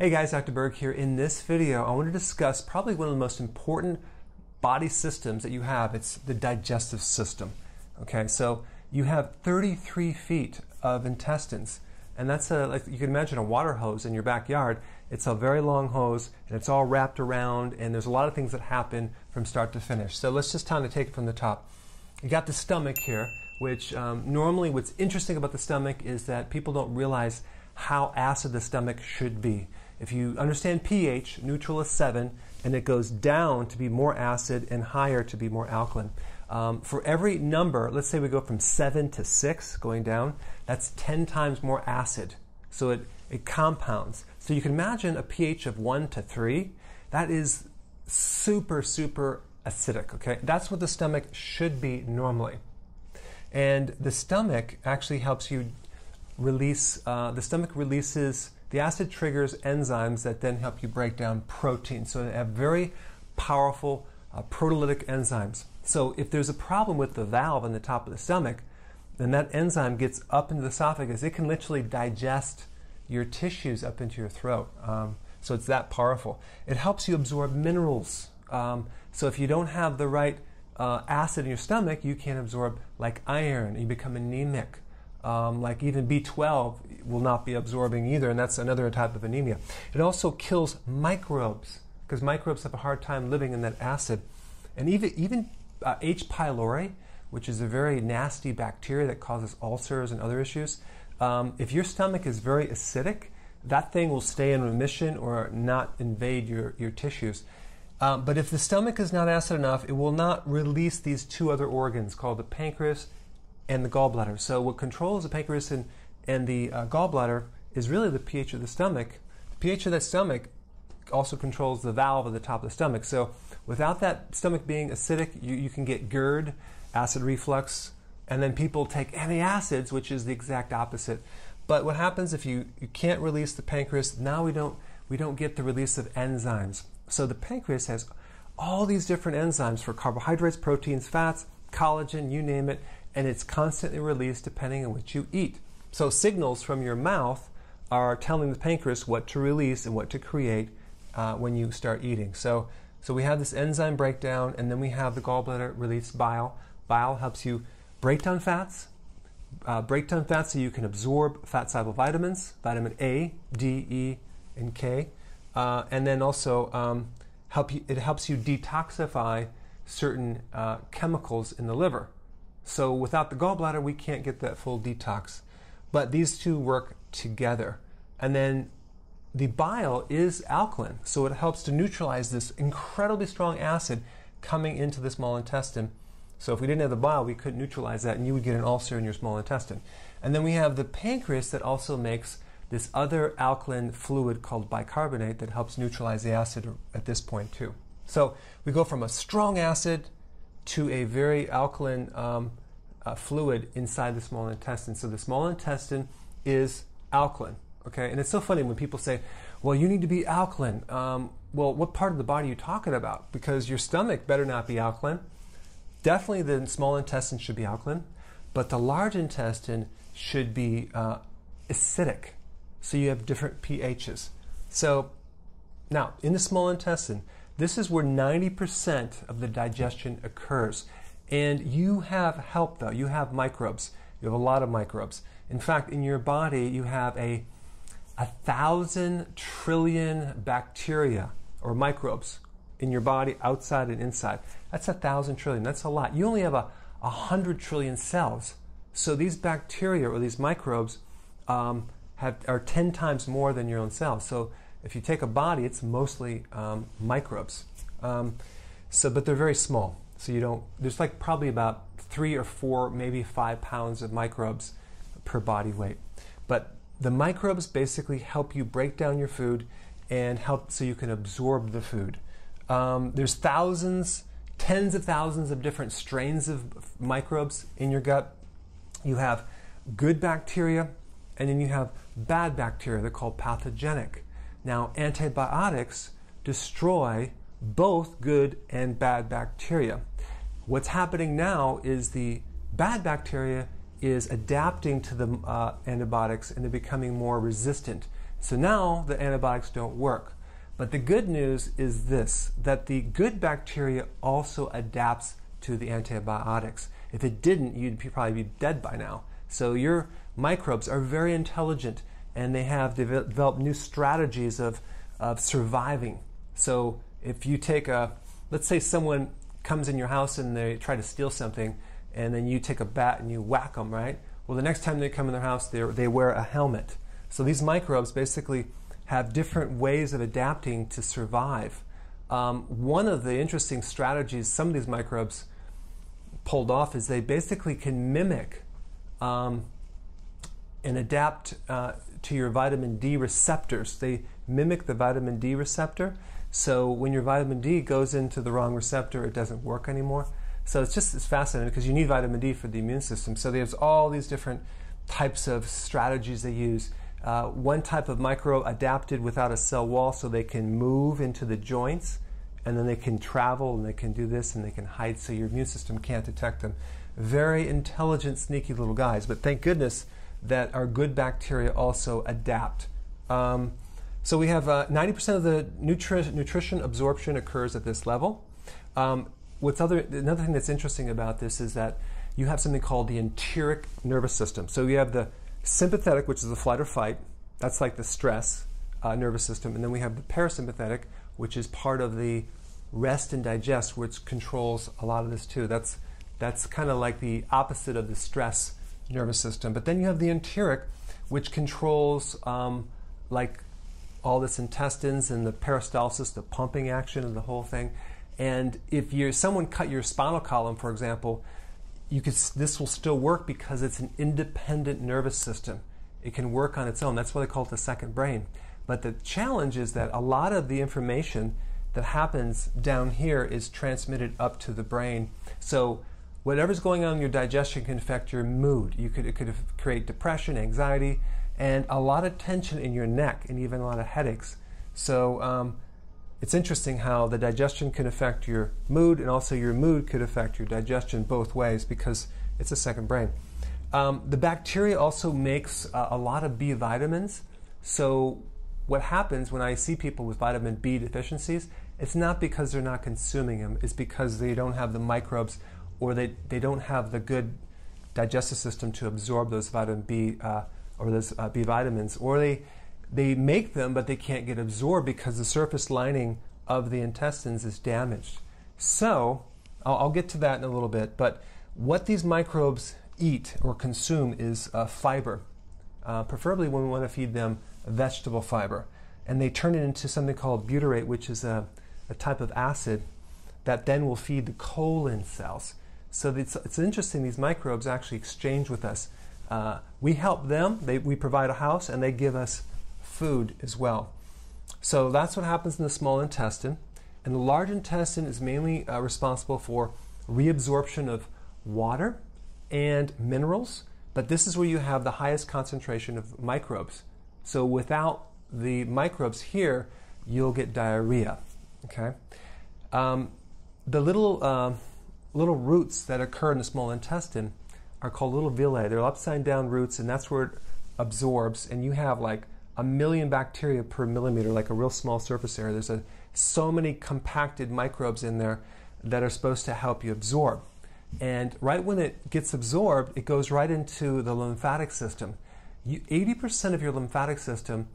Hey guys, Dr. Berg here. In this video, I want to discuss probably one of the most important body systems that you have. It's the digestive system. Okay, so you have 33 feet of intestines, and that's a like you can imagine a water hose in your backyard. It's a very long hose, and it's all wrapped around, and there's a lot of things that happen from start to finish. So let's just kind of take it from the top. You got the stomach here, which um, normally what's interesting about the stomach is that people don't realize how acid the stomach should be. If you understand pH, neutral is 7, and it goes down to be more acid and higher to be more alkaline. Um, for every number, let's say we go from 7 to 6 going down, that's 10 times more acid. So it, it compounds. So you can imagine a pH of 1 to 3. That is super, super acidic, okay? That's what the stomach should be normally. And the stomach actually helps you release, uh, the stomach releases, the acid triggers enzymes that then help you break down protein. So they have very powerful uh, proteolytic enzymes. So if there's a problem with the valve in the top of the stomach, then that enzyme gets up into the esophagus. It can literally digest your tissues up into your throat. Um, so it's that powerful. It helps you absorb minerals. Um, so if you don't have the right uh, acid in your stomach, you can't absorb like iron. You become anemic. Um, like even B12 will not be absorbing either, and that's another type of anemia. It also kills microbes because microbes have a hard time living in that acid. And even, even uh, H. pylori, which is a very nasty bacteria that causes ulcers and other issues, um, if your stomach is very acidic, that thing will stay in remission or not invade your, your tissues. Um, but if the stomach is not acid enough, it will not release these two other organs called the pancreas and the gallbladder. So what controls the pancreas and, and the uh, gallbladder is really the pH of the stomach. The pH of the stomach also controls the valve at the top of the stomach. So without that stomach being acidic, you, you can get GERD, acid reflux, and then people take antacids, which is the exact opposite. But what happens if you, you can't release the pancreas? Now we don't we don't get the release of enzymes. So the pancreas has all these different enzymes for carbohydrates, proteins, fats, collagen, you name it, and it's constantly released depending on what you eat. So signals from your mouth are telling the pancreas what to release and what to create uh, when you start eating. So, so we have this enzyme breakdown, and then we have the gallbladder release bile. Bile helps you break down fats, uh, break down fats so you can absorb fat soluble vitamins, vitamin A, D, E, and K, uh, and then also um, help you, it helps you detoxify certain uh, chemicals in the liver. So without the gallbladder, we can't get that full detox. But these two work together. And then the bile is alkaline, so it helps to neutralize this incredibly strong acid coming into the small intestine. So if we didn't have the bile, we couldn't neutralize that, and you would get an ulcer in your small intestine. And then we have the pancreas that also makes this other alkaline fluid called bicarbonate that helps neutralize the acid at this point too. So we go from a strong acid to a very alkaline um, uh, fluid inside the small intestine. So the small intestine is alkaline. Okay, and it's so funny when people say, "Well, you need to be alkaline." Um, well, what part of the body are you talking about? Because your stomach better not be alkaline. Definitely, the small intestine should be alkaline, but the large intestine should be uh, acidic. So you have different pHs. So now, in the small intestine, this is where 90% of the digestion occurs. And you have help though. You have microbes. You have a lot of microbes. In fact, in your body, you have a a thousand trillion bacteria or microbes in your body, outside and inside. That's a thousand trillion. That's a lot. You only have a, a hundred trillion cells. So these bacteria or these microbes um, have, are 10 times more than your own cells. So if you take a body, it's mostly um, microbes. Um, so, but they're very small. So you don't, there's like probably about three or four, maybe five pounds of microbes per body weight. But the microbes basically help you break down your food and help so you can absorb the food. Um, there's thousands, tens of thousands of different strains of microbes in your gut. You have good bacteria, and then you have bad bacteria. They're called pathogenic. Now, antibiotics destroy both good and bad bacteria. What's happening now is the bad bacteria is adapting to the uh, antibiotics and they're becoming more resistant. So now the antibiotics don't work. But the good news is this that the good bacteria also adapts to the antibiotics. If it didn't, you'd probably be dead by now. So your microbes are very intelligent and they have developed new strategies of, of surviving. So if you take a, let's say someone comes in your house and they try to steal something, and then you take a bat and you whack them, right? Well, the next time they come in their house, they wear a helmet. So these microbes basically have different ways of adapting to survive. Um, one of the interesting strategies some of these microbes pulled off is they basically can mimic um, and adapt uh, to your vitamin D receptors. They mimic the vitamin D receptor. So when your vitamin D goes into the wrong receptor, it doesn't work anymore. So it's just it's fascinating because you need vitamin D for the immune system. So there's all these different types of strategies they use. Uh, one type of microbe adapted without a cell wall so they can move into the joints and then they can travel and they can do this and they can hide so your immune system can't detect them. Very intelligent, sneaky little guys. But thank goodness that our good bacteria also adapt. Um, so we have uh, 90% of the nutri- nutrition absorption occurs at this level. Um, what's other another thing that's interesting about this is that you have something called the enteric nervous system. So you have the sympathetic, which is the flight or fight. That's like the stress uh, nervous system, and then we have the parasympathetic, which is part of the rest and digest, which controls a lot of this too. That's that's kind of like the opposite of the stress nervous system. But then you have the enteric, which controls um, like all this intestines and the peristalsis, the pumping action of the whole thing. And if you someone cut your spinal column, for example, you could this will still work because it's an independent nervous system. It can work on its own. That's why they call it the second brain. But the challenge is that a lot of the information that happens down here is transmitted up to the brain. So whatever's going on in your digestion can affect your mood. You could it could create depression, anxiety, and a lot of tension in your neck, and even a lot of headaches. So um, it's interesting how the digestion can affect your mood, and also your mood could affect your digestion both ways because it's a second brain. Um, the bacteria also makes uh, a lot of B vitamins. So what happens when I see people with vitamin B deficiencies, it's not because they're not consuming them, it's because they don't have the microbes or they, they don't have the good digestive system to absorb those vitamin B uh, or those uh, B vitamins, or they they make them but they can't get absorbed because the surface lining of the intestines is damaged. So I'll, I'll get to that in a little bit, but what these microbes eat or consume is uh, fiber, uh, preferably when we want to feed them vegetable fiber, and they turn it into something called butyrate, which is a, a type of acid that then will feed the colon cells. So it's, it's interesting, these microbes actually exchange with us. Uh, we help them, they, we provide a house, and they give us food as well. So that's what happens in the small intestine. And the large intestine is mainly uh, responsible for reabsorption of water and minerals, but this is where you have the highest concentration of microbes. So without the microbes here, you'll get diarrhea. Okay, um, the little uh, little roots that occur in the small intestine are called little villi. They're upside down roots, and that's where it absorbs. And you have like a million bacteria per millimeter, like a real small surface area. There's a, so many compacted microbes in there that are supposed to help you absorb. And right when it gets absorbed, it goes right into the lymphatic system. You, 80% of your lymphatic system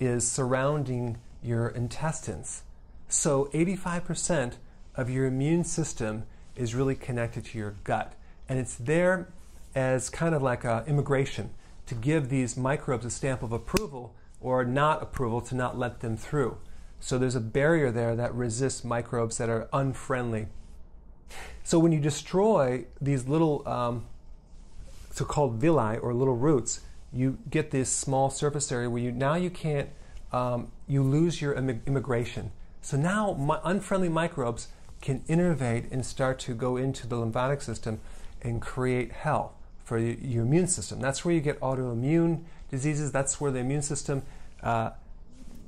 is surrounding your intestines. So 85% of your immune system is really connected to your gut. And it's there as kind of like immigration to give these microbes a stamp of approval or not approval to not let them through. So there's a barrier there that resists microbes that are unfriendly. So when you destroy these little um, so-called villi or little roots, you get this small surface area where you now you can't um, you lose your immigration. So now my unfriendly microbes can innervate and start to go into the lymphatic system and create hell for your immune system. That's where you get autoimmune diseases. That's where the immune system, uh,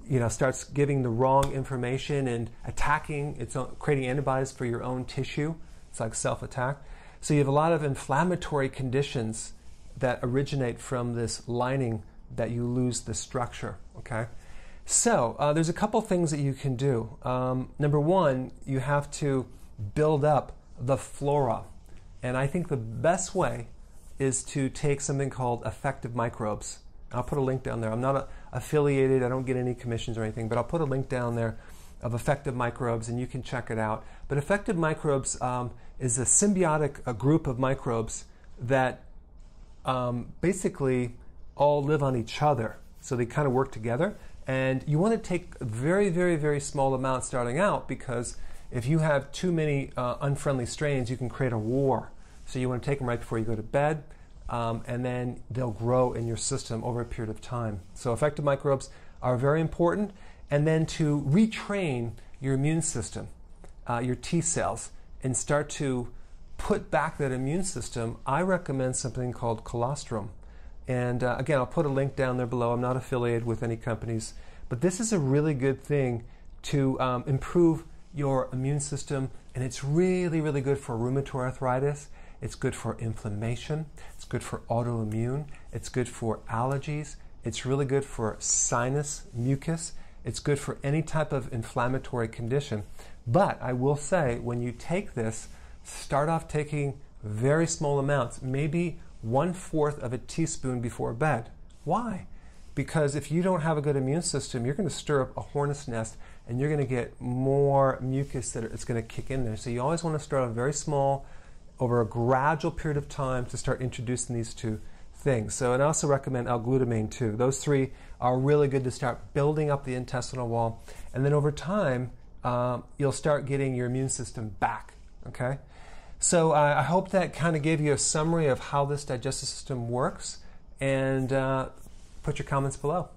you know, starts giving the wrong information and attacking its own, creating antibodies for your own tissue. It's like self-attack. So you have a lot of inflammatory conditions that originate from this lining that you lose the structure Okay? So, uh, there's a couple things that you can do. Um, number one, you have to build up the flora. And I think the best way is to take something called effective microbes. I'll put a link down there. I'm not a, affiliated, I don't get any commissions or anything, but I'll put a link down there of effective microbes and you can check it out. But effective microbes um, is a symbiotic a group of microbes that um, basically all live on each other. So they kind of work together. And you want to take very, very, very small amounts starting out because if you have too many uh, unfriendly strains, you can create a war. So you want to take them right before you go to bed, um, and then they'll grow in your system over a period of time. So effective microbes are very important. And then to retrain your immune system, uh, your T cells, and start to put back that immune system, I recommend something called colostrum. And uh, again, I'll put a link down there below. I'm not affiliated with any companies, but this is a really good thing to um, improve your immune system, and it's really, really good for rheumatoid arthritis. It's good for inflammation. It's good for autoimmune. It's good for allergies. It's really good for sinus mucus. It's good for any type of inflammatory condition. But I will say, when you take this, start off taking very small amounts, maybe one fourth of a teaspoon before bed. Why? Because if you don't have a good immune system, you're going to stir up a hornet's nest and you're going to get more mucus that it's going to kick in there. So you always want to start off very small over a gradual period of time to start introducing these two things. So, and I also recommend L-glutamine too. Those three are really good to start building up the intestinal wall, and then over time, um, you'll start getting your immune system back. Okay. So uh, I hope that kind of gave you a summary of how this digestive system works, and uh, put your comments below.